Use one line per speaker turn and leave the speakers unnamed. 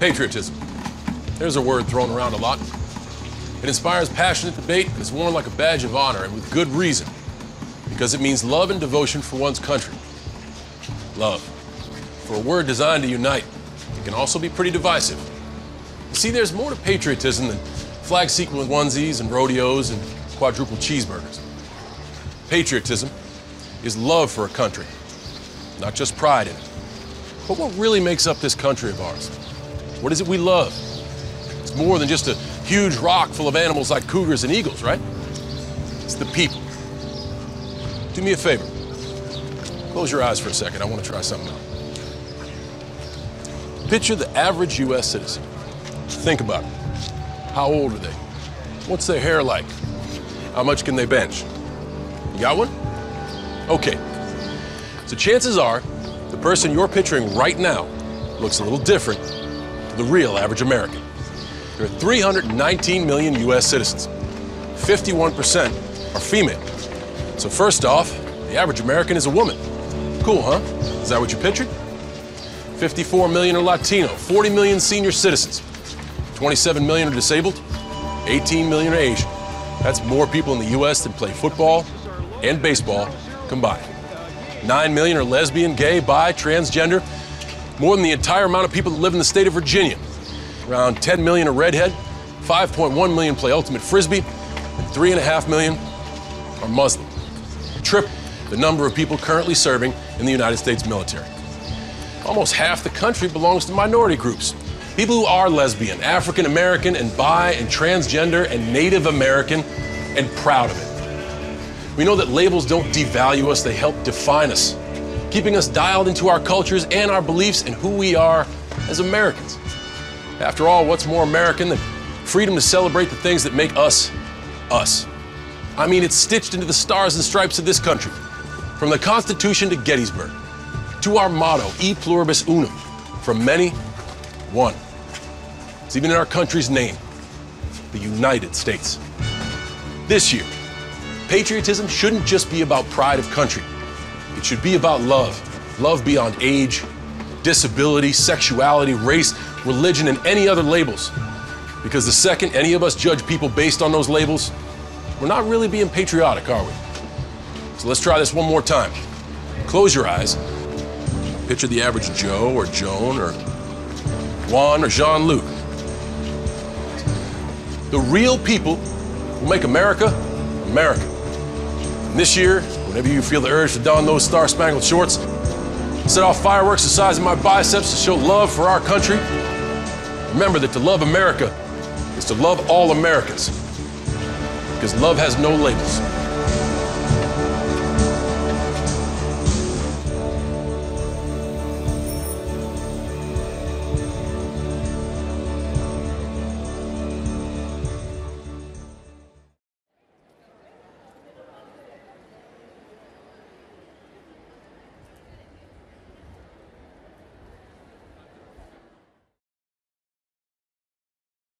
Patriotism. There's a word thrown around a lot. It inspires passionate debate and is worn like a badge of honor, and with good reason. Because it means love and devotion for one's country. Love. For a word designed to unite, it can also be pretty divisive. See, there's more to patriotism than flag sequin onesies and rodeos and quadruple cheeseburgers. Patriotism is love for a country, not just pride in it. But what really makes up this country of ours? What is it we love? It's more than just a huge rock full of animals like cougars and eagles, right? It's the people. Do me a favor. Close your eyes for a second. I want to try something out. Picture the average U.S. citizen. Think about it. How old are they? What's their hair like? How much can they bench? You got one? Okay. So chances are the person you're picturing right now looks a little different the real average American. There are 319 million U.S. citizens. 51% are female. So first off, the average American is a woman. Cool, huh? Is that what you pictured? 54 million are Latino, 40 million senior citizens, 27 million are disabled, 18 million are Asian. That's more people in the U.S. than play football and baseball combined. 9 million are lesbian, gay, bi, transgender, more than the entire amount of people that live in the state of Virginia. Around 10 million are redhead, 5.1 million play ultimate frisbee, and 3.5 million are Muslim. Triple the number of people currently serving in the United States military. Almost half the country belongs to minority groups. People who are lesbian, African American, and bi, and transgender, and Native American, and proud of it. We know that labels don't devalue us, they help define us, keeping us dialed into our cultures and our beliefs and who we are as Americans. After all, what's more American than freedom to celebrate the things that make us us? I mean, it's stitched into the stars and stripes of this country. From the Constitution to Gettysburg, to our motto, E pluribus unum, from many, one. It's even in our country's name, the United States. This year, patriotism shouldn't just be about pride of country. It should be about love. Love beyond age, disability, sexuality, race, religion, and any other labels. Because the second any of us judge people based on those labels, we're not really being patriotic, are we? So let's try this one more time. Close your eyes. Picture the average Joe or Joan or Juan or Jean Luc. The real people who make America America. And this year, whenever you feel the urge to don those star spangled shorts, set off fireworks the size of my biceps to show love for our country, remember that to love America is to love all Americans. Because love has no labels.